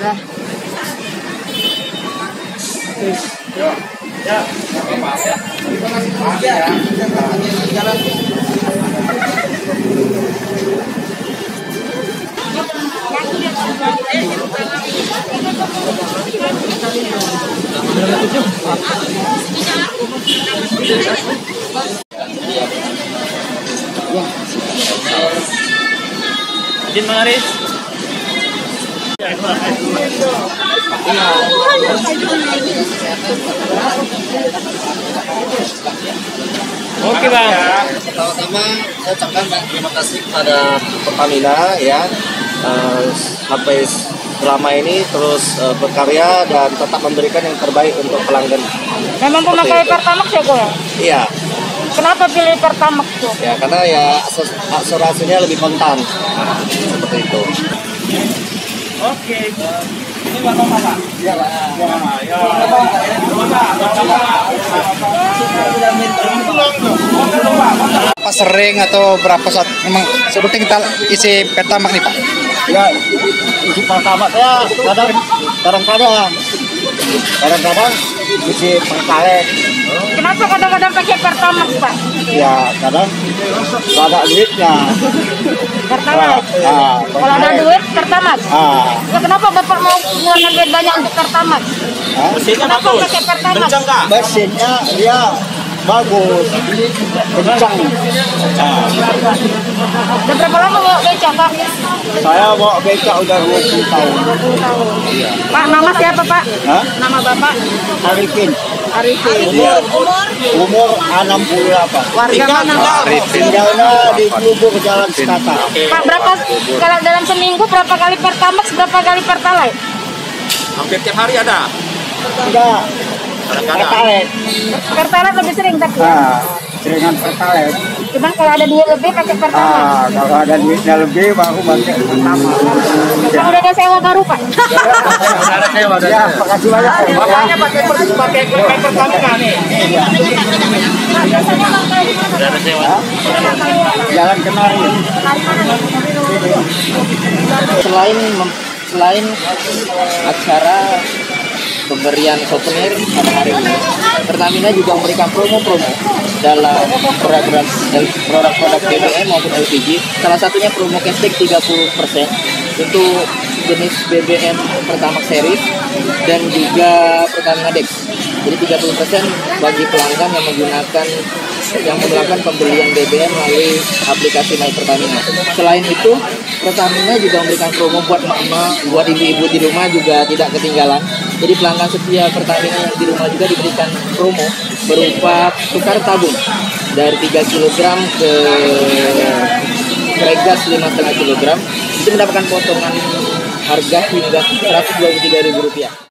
Dah. Izin mengaris. Oke bang. Pertama-tama saya ucapkan terima kasih kepada Pertamina ya eh, sampai selama ini terus eh, berkarya dan tetap memberikan yang terbaik untuk pelanggan. Memang pemakai Pertamax ya kok ya? Iya, Kenapa pilih Pertamax tuh? ya karena ya akses- akselerasinya lebih kontan seperti itu. Oke. Ini bapak bapak. Iya, Pak sering atau berapa saat memang seperti kita isi pertamax nih Pak? Ya, isi pertama saya kadang kadang-kadang kadang-kadang isi pertalite Kenapa kadang-kadang pakai Pertamax Pak? ya kadang nggak ada duitnya Pertamax. ah, Kalau ada duit Pertamax. ah, Ya kenapa Bapak mau mengeluarkan duit banyak untuk Pertamax? ah. Mesinnya Kenapa bagus. pakai Pertamax? Kencang kak? mesinnya dia bagus kencang Udah Pak? saya bawa becak udah 20 tahun Pak, nama siapa Pak? Hah? Nama Bapak? Arifin Arifin. Iya. umur 68 Warga mana? tinggalnya di Kubur Jalan Sekata Pak, berapa kalau dalam seminggu berapa kali Pertamax, berapa kali Pertalite? Hampir tiap hari ada. enggak Kadang-kadang. pertalite Pertalite lebih sering tapi. nah seringan pertalite Cuman kalau ada duit lebih pakai Pertamax. ah kalau ada duitnya lebih baru pakai pertama Pak, udah ada sewa baru Pak? ya makasih banyak ya. Bapaknya pakai pakai pakai pertama nih. Udah ada sewa. jalan kenari selain selain acara pemberian souvenir pada hari ini, Pertamina juga memberikan promo-promo dalam program produk-produk BBM maupun LPG. Salah satunya promo cashback 30% untuk jenis BBM Pertamax series dan juga Pertamina Dex. Jadi 30% bagi pelanggan yang menggunakan yang melakukan pembelian BBM melalui aplikasi My Pertamina. Selain itu, Pertamina juga memberikan promo buat mama, buat ibu-ibu di rumah juga tidak ketinggalan. Jadi pelanggan setia Pertamina yang di rumah juga diberikan promo berupa tukar tabung dari 3 kg ke Regas 5,5 kg itu mendapatkan potongan harga hingga Rp123.000.